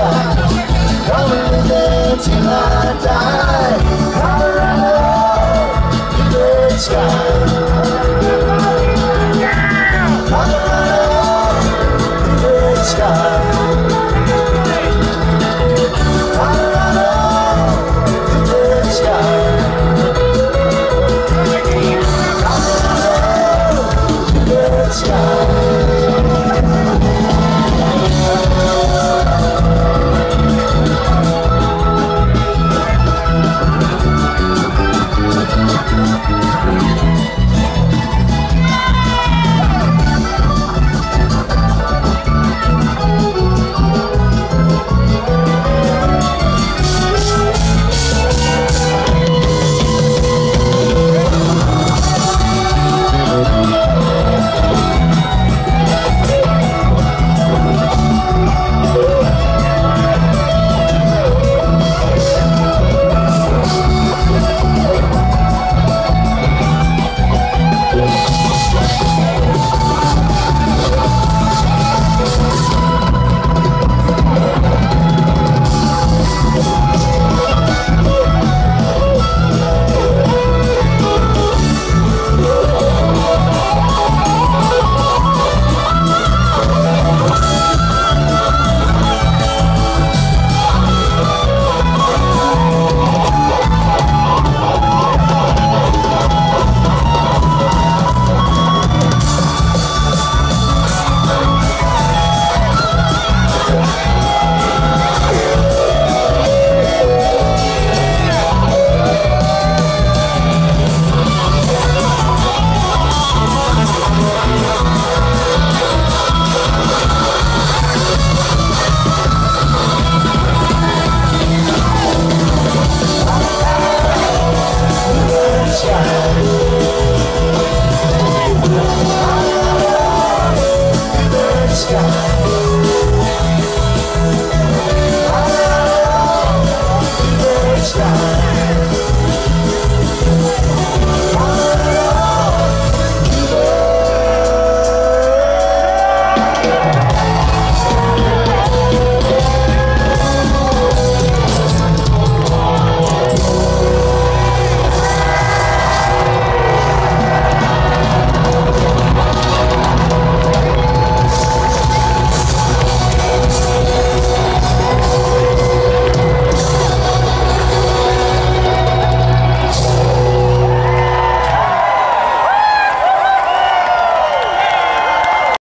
Come and live till I die.